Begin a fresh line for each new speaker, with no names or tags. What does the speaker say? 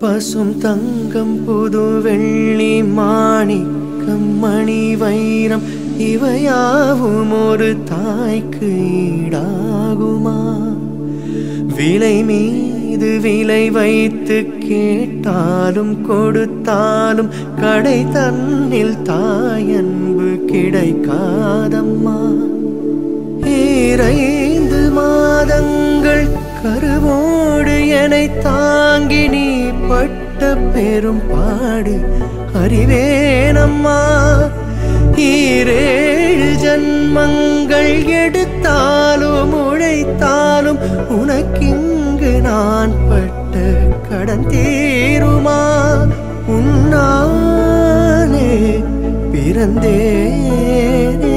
பசும் தங்கம் புது வெள்ளி மாணிக்கம் மணி வைரம் இவையாவும் ஒரு தாய்க்கு ஈடாகுமா? விலை மீது விலை வைத்து கேட்டாலும் கொடுத்தாலும் கடை தன்னில் தாயன்பு கிடைக்காதம்மா? ஈரைந்து மாதங்கள் கருவோடு என தாங்கி பட்ட பெரும் பாடு அறிவேனம்மா. ஈரேழு ஜன்மங்கள் எடுத்தாலும் உழைத்தாலும் உனக்கிங்கு நான் பட்ட கடன் தீருமா? உன்னானே பிறந்தேனே.